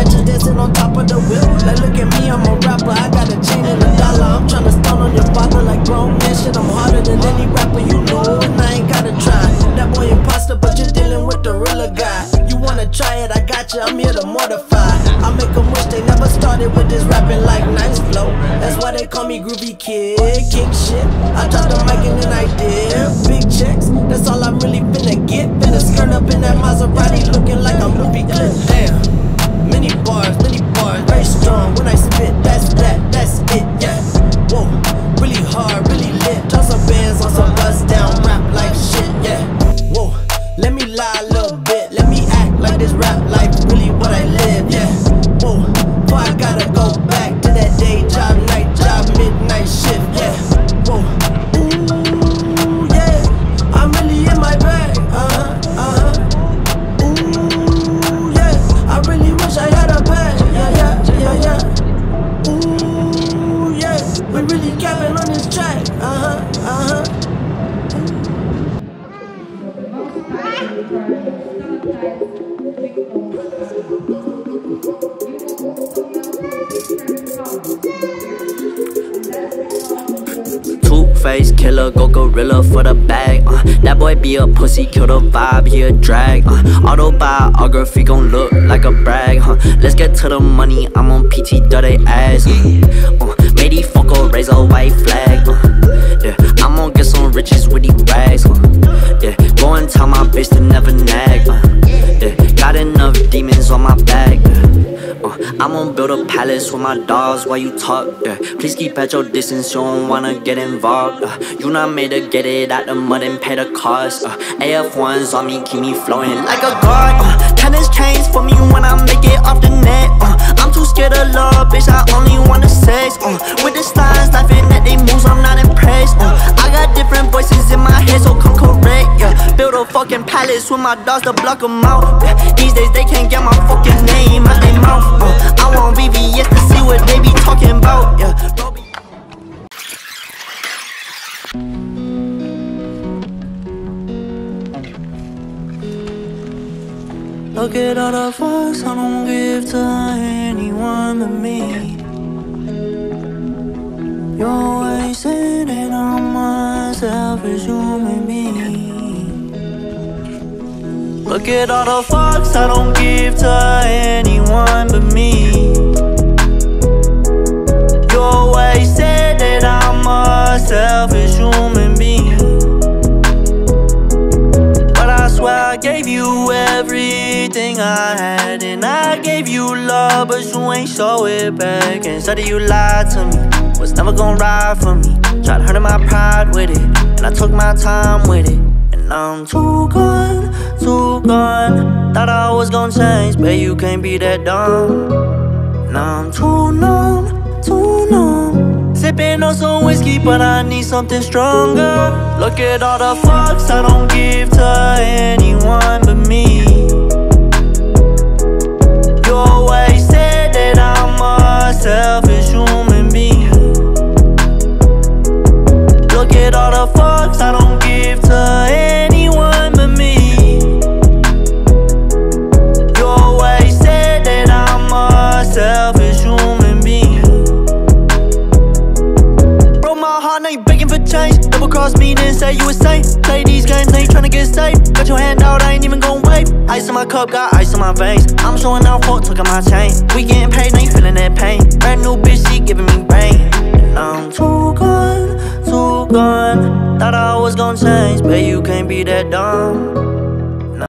catch you dancing on top of the whip. Like, look at me, I'm a rapper. I got a chain and a dollar. I'm tryna stun on your father like grown man. Shit, I'm harder than any rapper you know, and I ain't gotta try. That boy imposter, but you're dealing with the realer guy. You wanna try it? I got you. I'm here to mortify. I make them wish they never started with this rapping like nice flow. That's why they call me Groovy Kid. King shit. I dropped the mic and then I did big checks. That's all I'm really Maserati, looking like a movie clip. Damn. Many bars, many bars, very strong. When I spit, that's that, that's it, yeah. Whoa, really hard, really lit. Drop some bands on some buzz down rap like shit, yeah. Whoa, let me lie a little bit. Let me act like this rap life really what I live, yeah. Whoa, before I gotta go back face killer, go gorilla for the bag. Uh, that boy be a pussy, kill the vibe, he a drag. Uh, autobiography gon' look like a brag. Huh? Let's get to the money, I'm on PT, dirty ass. Uh, uh, made these fucker raise a white flag. Uh, yeah, I'm gonna get some riches with these rags. Uh, yeah, go and tell my bitch to never nag. Uh, yeah, got enough demons on my back. Uh, uh, I'm gonna build a palace with my dogs while you talk. Yeah. Please keep at your distance, you don't wanna get involved. Uh, you not made to get it out the mud and pay the cost. Uh, AF1s on me, keep me flowing like a god. Uh, tennis chains for me when I make it off the net. Uh, I'm too scared of love, bitch. I only wanna sex. Uh, with the styles, laughing at they moves, I'm not impressed. Uh, I got different voices in my head, so come correct. Yeah, build a fucking palace with my dogs to block them out. Yeah, these days they can't get my fucking name Look at all the fucks I don't give to anyone but me. You're wasting it on myself as human being. Look at all the fucks I don't give to anyone but me. You everything I had And I gave you love, but you ain't show it back. Instead of you lied to me, was never gonna ride for me. Tried hurting my pride with it, and I took my time with it. And I'm too gone, too gone Thought I was gonna change, but you can't be that dumb. Now I'm too numb Sipping on some whiskey, but I need something stronger. Look at all the fucks I don't give to anyone but me. Cross me, then say you a saint. Play these games, you tryna get saved. Got your hand out, I ain't even gon' wait. Ice in my cup, got ice in my veins. I'm showing out for took my chain. We getting paid, now you feeling that pain. Brand new bitch, she giving me brain. And I'm too gone, too gone. Thought I was gon' change, but you can't be that dumb.